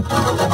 Música